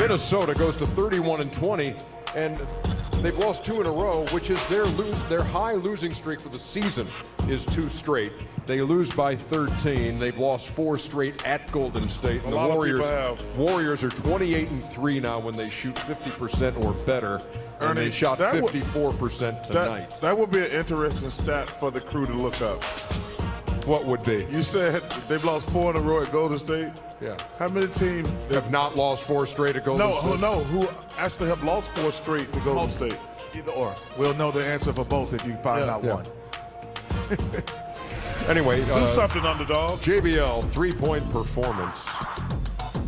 Minnesota goes to 31 and 20, and they've lost two in a row, which is their lose their high losing streak for the season is two straight. They lose by 13. They've lost four straight at Golden State. And A lot the Warriors. Warriors are 28 and 3 now when they shoot 50% or better. And they shot 54% tonight. That, that would be an interesting stat for the crew to look up. What would be? You said they've lost four in a row at Golden State. Yeah. How many teams? Have not lost four straight at Golden No, State. who, no, who actually have lost four straight to Golden State? Either or. We'll know the answer for both if you find Yeah. out Yeah. one. Anyway, Do uh, something, underdog. JBL three-point performance.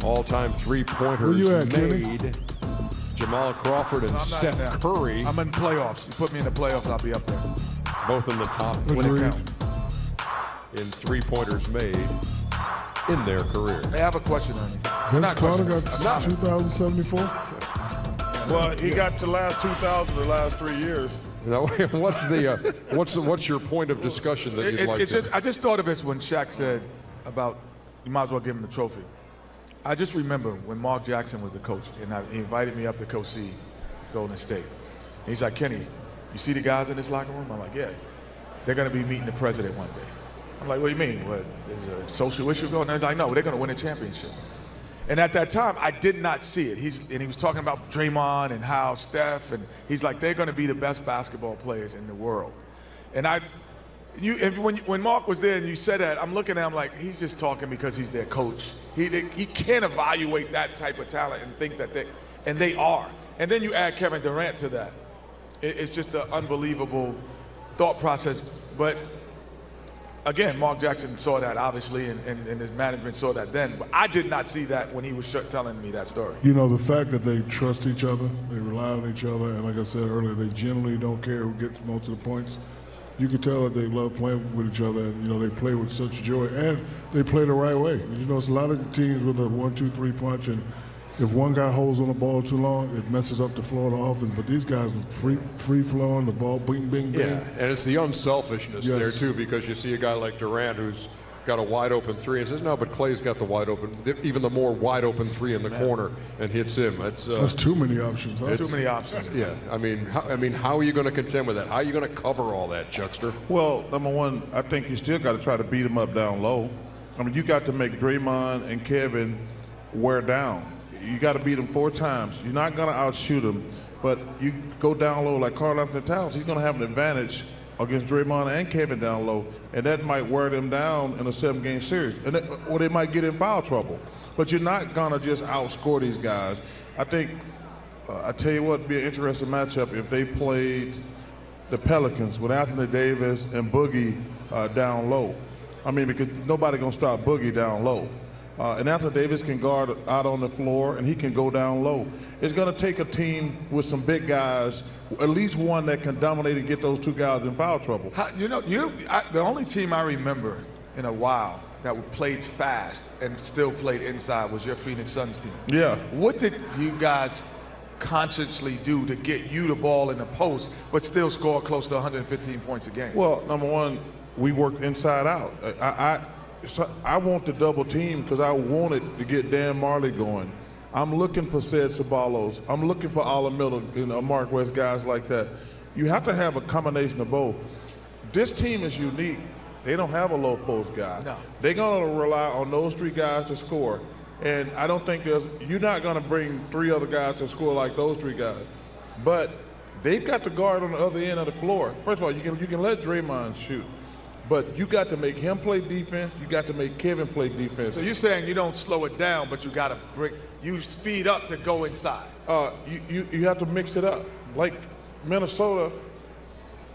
All-time three-pointers Where you at, Kenny? made. Jamal Crawford and Steph. Curry, I'm in playoffs. You put me in the playoffs, I'll be up there. both in the top When it counts. In three-pointers made in their career. I have a question, on Ernie. Vince Carter question. got 2074. Well, he got to last 2,000 the last three years. Now, what's the uh, what's the, what's your point of discussion that you'd it- like it's to? just, I just thought of this when Shaq said about you might as well give him the trophy. I just remember when Mark Jackson was the coach, and I, he invited me up to Coach C, Golden State. And he's like, Kenny, you see the guys in this locker room? I'm like, yeah. They're going to be meeting the president one day. I'm like, what do you mean? What is a social issue going on? They're like, no, they're going to win a championship. And at that time, I did not see it. He's, and he was talking about Draymond and how Steph, and he's like, they're going to be the best basketball players in the world. And I, you, when, when Mark was there and you said that, I'm looking at him like, he's just talking because he's their coach. He, they, he can't evaluate that type of talent and think that they, and they are. And then you add Kevin Durant to that. It, it's just an unbelievable thought process. But again, Mark Jackson saw that obviously, and, and, and his management saw that then. But I did not see that when he was telling me that story. You know, the fact that they trust each other, they rely on each other, and like I said earlier, they generally don't care who gets most of the points. You can tell that they love playing with each other, and you know they play with such joy, and they play the right way. You know, it's a lot of teams with a one-two-three punch, and if one guy holds on the ball too long, it messes up the Florida offense. But these guys are free, free flowing, the ball, bing, bing, bing. Yeah, and it's the unselfishness there too, because you see a guy like Durant who's got a wide open three and says, "No, but Clay's got the wide open, even the more wide open three in the corner, and hits him." It's uh, That's too many options. Huh? Too many options. yeah. I mean, how, I mean, how are you going to contend with that? How are you going to cover all that, Chuckster? Well, number one, I think you still got to try to beat him up down low. I mean, you got to make Draymond and Kevin wear down. You got to beat them four times. You're not going to outshoot them, but you go down low like Karl-Anthony Towns. He's going to have an advantage against Draymond and Kevin down low, and that might wear them down in a seven-game series, and or they might get in foul trouble. But you're not going to just outscore these guys. I think. Uh, I tell you what, be an interesting matchup if they played the Pelicans with Anthony Davis and Boogie uh, down low. I mean, because nobody gonna stop Boogie down low. Uh, and Anthony Davis can guard out on the floor, and he can go down low. It's gonna take a team with some big guys, at least one that can dominate and get those two guys in foul trouble. How, you know, you I, the only team I remember in a while that played fast and still played inside was your Phoenix Suns team. Yeah. What did you guys consciously do to get you the ball in the post, but still score close to 115 points a game? Well, number one, we worked inside out. I, I, so I want the double team because I wanted to get Dan Majerle going. I'm looking for Ced Ceballos. I'm looking for Oliver Miller and uh, Mark West guys like that. You have to have a combination of both. This team is unique. They don't have a low post guy. No. They're going to rely on those three guys to score. And I don't think there's, you're not going to bring three other guys to score like those three guys. But they've got the guard on the other end of the floor. First of all, you can, you can let Draymond shoot. But you got to make him play defense. You got to make Kevin play defense. so you're saying you don't slow it down, but you got to bring, you speed up to go inside. uh, you, you, you have to mix it up. Like Minnesota,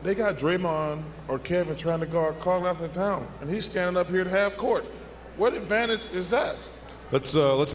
they got Draymond or Kevin trying to guard Karl-Anthony Town, and he's standing up here at half court. What advantage is that? Let's uh, let's.